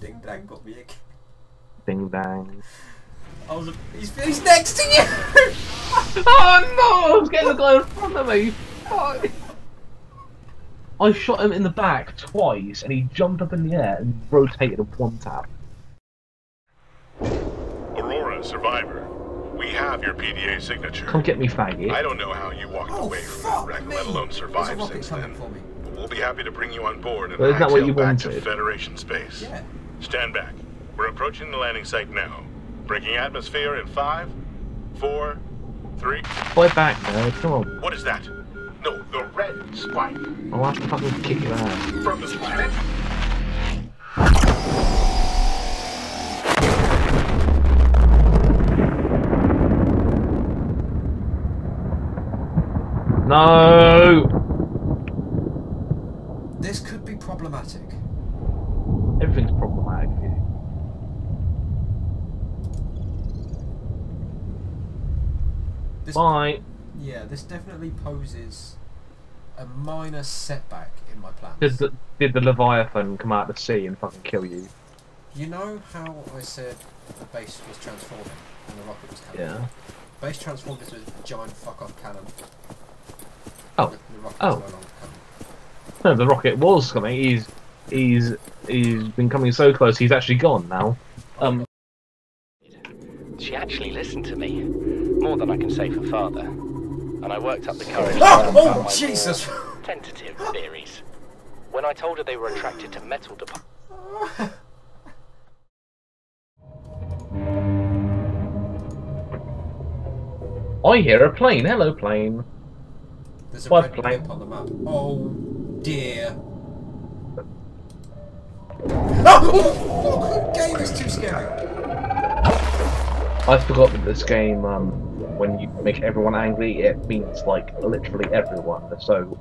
Ding dang got me again. Ding dang. I was. A, he's, he's next to you. Oh no! I was getting the guy in front of me. Fuck. I shot him in the back twice, and he jumped up in the air and rotated a one tap. Aurora, survivor. We have your PDA signature. Come get me, faggot. I don't know how you walked Oh away from fuck that wreck, me! let alone There's a survive rocket since coming then. for me. But we'll be happy to bring you on board and Well, isn't that what hightail you back to wanted? Federation space. Yeah. Stand back. We're approaching the landing site now. Breaking atmosphere in five, four, three. Fight back, nerd. Come on. What is that? No, the red spike I'll have to fucking kick your ass. from the planet. No! This could be problematic. Everything's problematic here. This, Bye. yeah, this definitely poses a minor setback in my plans. Did the, did the Leviathan come out of the sea and fucking kill you? You know how I said the base was transforming and the rocket was coming? Yeah. Base transformed into a giant fuck off cannon. Oh. The, the Oh. no. No, the rocket was coming. He's he's he's been coming so close. He's actually gone now. Um, She actually listened to me, more than I can say for father. And I worked up the courage Oh, tell oh my Jesus! tentative theories. When I told her they were attracted to metal deposits, I hear a plane. Hello, plane. There's a What red plane? on the map. Oh dear. Oh, game is too scary. I forgot that this game, um, when you make everyone angry, it means like literally everyone. So